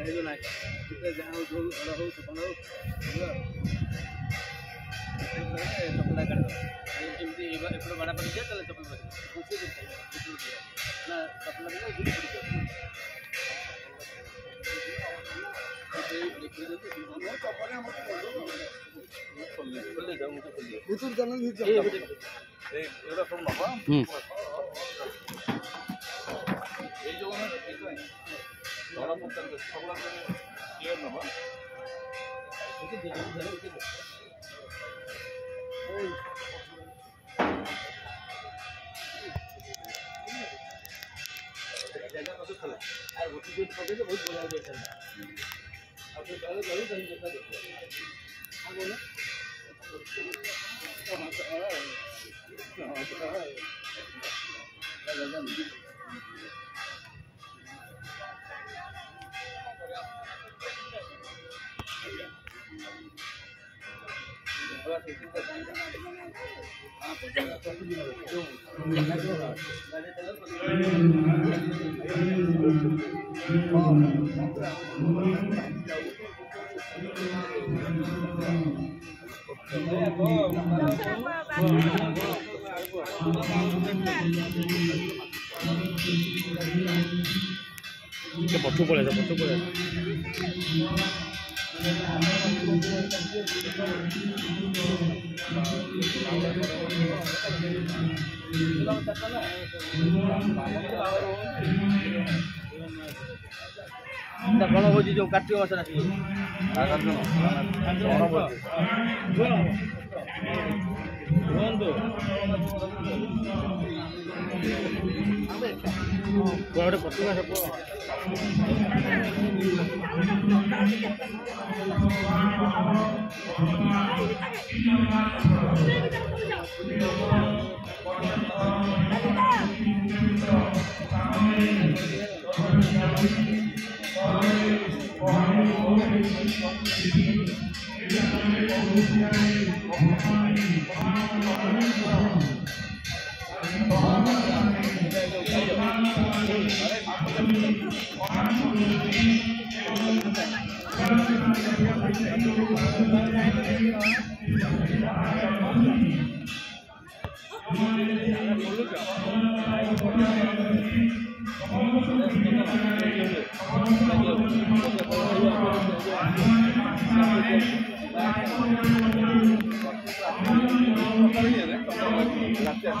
नहीं जो नहीं जितने जहाँ जो रहो तो बनाओ सप्लाई कर दो। एमती एपड़ बड़ा पड़ गया चले सप्लाई कर दो कुछ भी ना सप्लाई ना जुड़ पड़ गया ভিতর জানেন ভিতর এই এটা সব না ধরা পড়তাম সবার ক্লিয়ার নামা আর ওটি যদি থাকে তো বহুত বোঝা যাবে আপনি তাহলে গাড়ি গাড়ি দেখা দেখতে হ্যাঁ বলো হ্যাঁ হ্যাঁ হ্যাঁ হ্যাঁ বটু পড়ে যা বটু পড়ে କଣ ହଉଛି ଯୋଉ କାର୍ତ୍ତିକ ମାସ ନା କୁହନ୍ତୁ ଗୋଟେ ପ୍ରତିଭା ହେବ Gracias.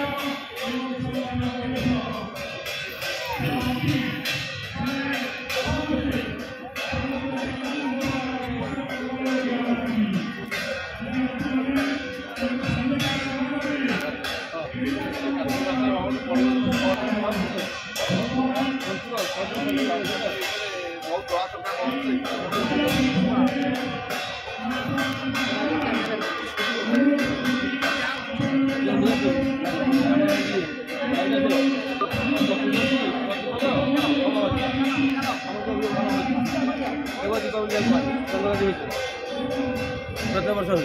প্রত্যেক বছর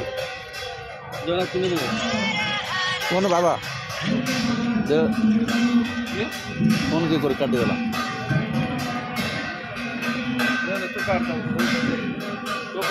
জগা কিনে দেবে কোন বাবা। ಫೋನ್ಗೆ ಕೊರಿ ಕಟ್ಟಿದಲ್ಲ ತೋಪ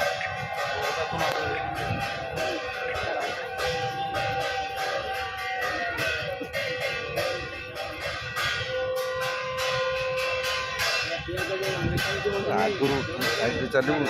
ଆଗରୁ ଖାଇତେ ଚାଲିବୁ